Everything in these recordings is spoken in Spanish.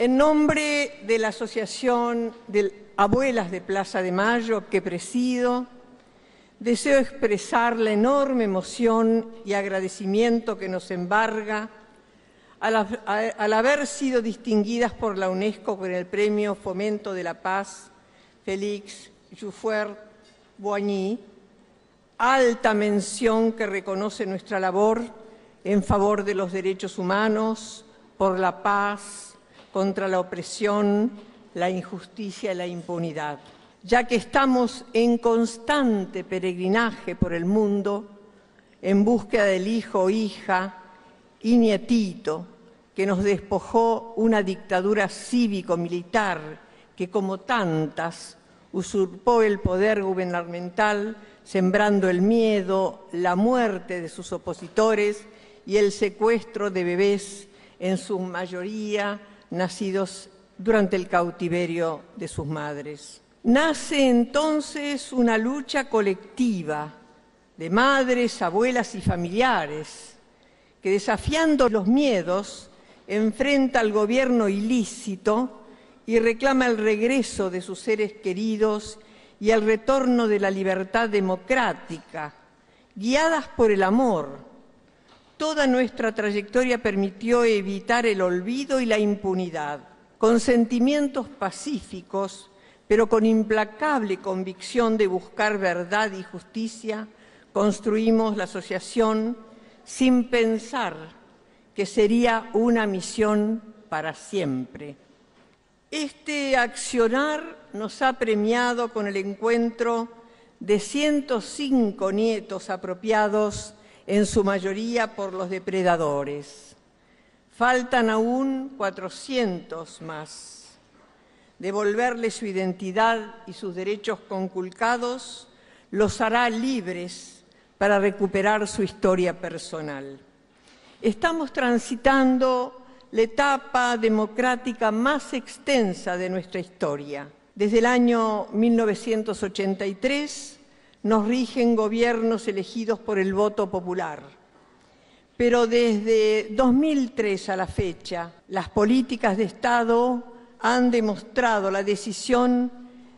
En nombre de la Asociación de Abuelas de Plaza de Mayo que presido, deseo expresar la enorme emoción y agradecimiento que nos embarga al, haber sido distinguidas por la UNESCO con el Premio Fomento de la Paz Félix Jouffert Boigny, alta mención que reconoce nuestra labor en favor de los derechos humanos, por la paz, contra la opresión, la injusticia y la impunidad. Ya que estamos en constante peregrinaje por el mundo en búsqueda del hijo o hija y nietito que nos despojó una dictadura cívico-militar que como tantas usurpó el poder gubernamental sembrando el miedo, la muerte de sus opositores y el secuestro de bebés, en su mayoría nacidos durante el cautiverio de sus madres. Nace entonces una lucha colectiva de madres, abuelas y familiares que desafiando los miedos enfrenta al gobierno ilícito y reclama el regreso de sus seres queridos y el retorno de la libertad democrática, guiadas por el amor. Toda nuestra trayectoria permitió evitar el olvido y la impunidad, con sentimientos pacíficos, pero con implacable convicción de buscar verdad y justicia, construimos la asociación sin pensar que sería una misión para siempre. Este accionar nos ha premiado con el encuentro de 105 nietos apropiados, en su mayoría por los depredadores. Faltan aún 400 más. Devolverle su identidad y sus derechos conculcados los hará libres para recuperar su historia personal. Estamos transitando la etapa democrática más extensa de nuestra historia. Desde el año 1983 nos rigen gobiernos elegidos por el voto popular. Pero desde 2003 a la fecha, las políticas de Estado han demostrado la decisión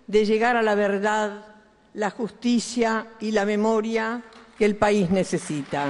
de llegar a la verdad, la justicia y la memoria que el país necesita.